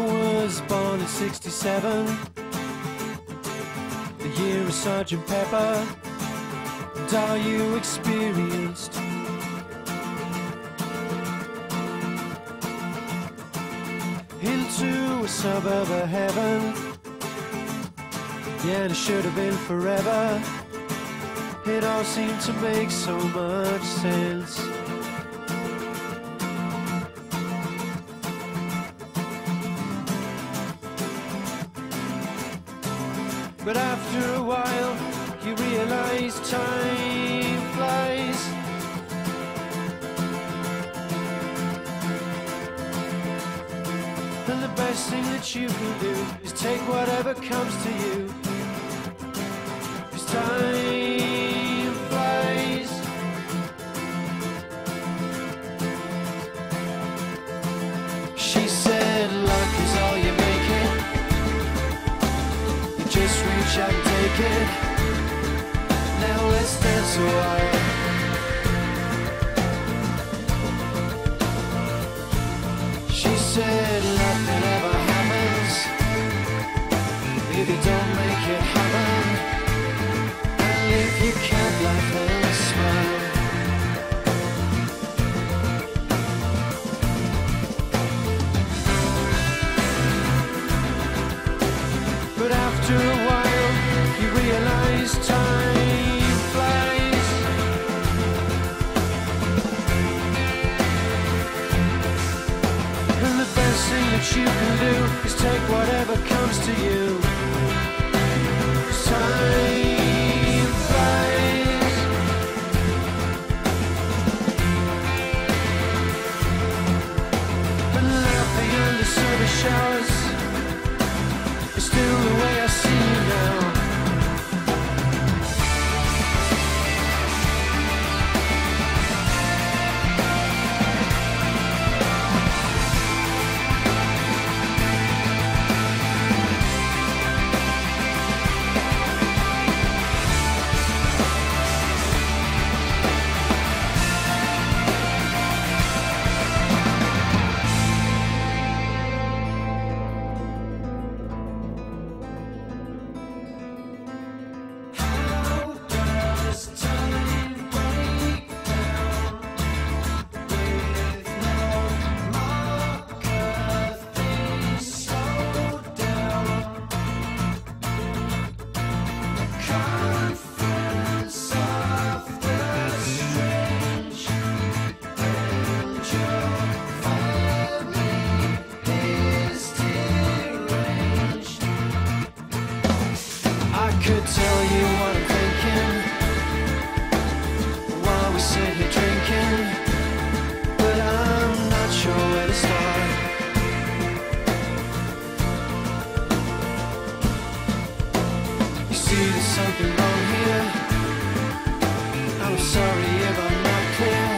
1967, the year of Sergeant Pepper, and are you experienced? Into a suburb of heaven, yeah, it should have been forever. It all seemed to make so much sense. But after a while, you realize time flies. And the best thing that you can do is take whatever comes to you. 'Cause time flies. She out and take it. Now let's dance a while. She said nothing ever happens if you don't make it happen. And if you take whatever comes to you. time flies. And laughing under soda showers is still the way I see you now. We sit here drinking, but I'm not sure where to start. You see, there's something wrong here. I'm sorry if I'm not clear.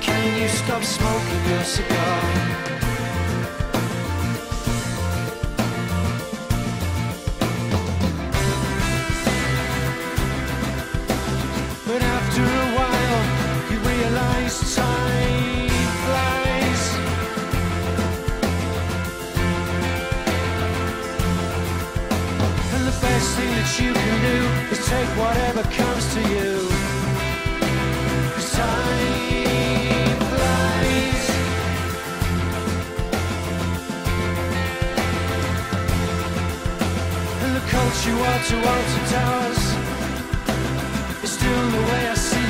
Can you stop smoking your cigar? Best thing that you can do is take whatever comes to you. the culture wall to Alton Towers is still the way I see